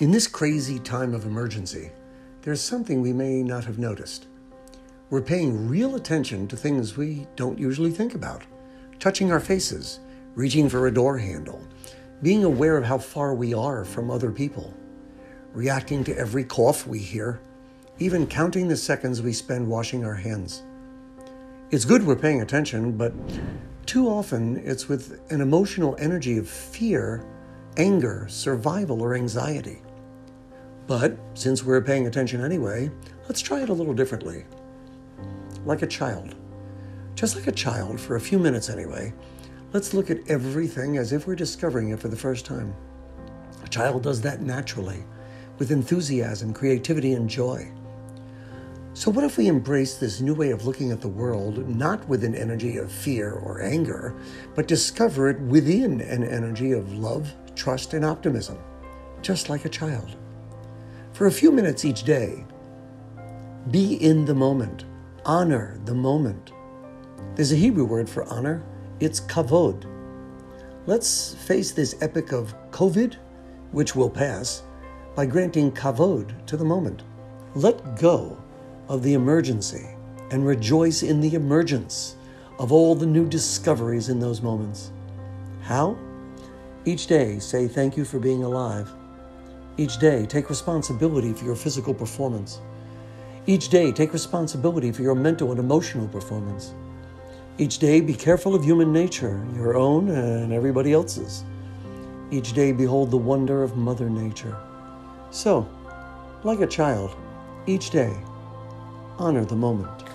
In this crazy time of emergency, there's something we may not have noticed. We're paying real attention to things we don't usually think about touching our faces, reaching for a door handle, being aware of how far we are from other people, reacting to every cough we hear, even counting the seconds we spend washing our hands. It's good we're paying attention, but too often it's with an emotional energy of fear, anger, survival, or anxiety. But since we're paying attention anyway, let's try it a little differently. Like a child. Just like a child, for a few minutes anyway, let's look at everything as if we're discovering it for the first time. A child does that naturally, with enthusiasm, creativity, and joy. So, what if we embrace this new way of looking at the world, not with an energy of fear or anger, but discover it within an energy of love, trust, and optimism, just like a child? For a few minutes each day, be in the moment, honor the moment. There's a Hebrew word for honor, it's kavod. Let's face this epic of COVID, which will pass, by granting kavod to the moment. Let go of the emergency and rejoice in the emergence of all the new discoveries in those moments. How? Each day, say thank you for being alive. Each day, take responsibility for your physical performance. Each day, take responsibility for your mental and emotional performance. Each day, be careful of human nature, your own and everybody else's. Each day, behold the wonder of Mother Nature. So, like a child, each day, honor the moment.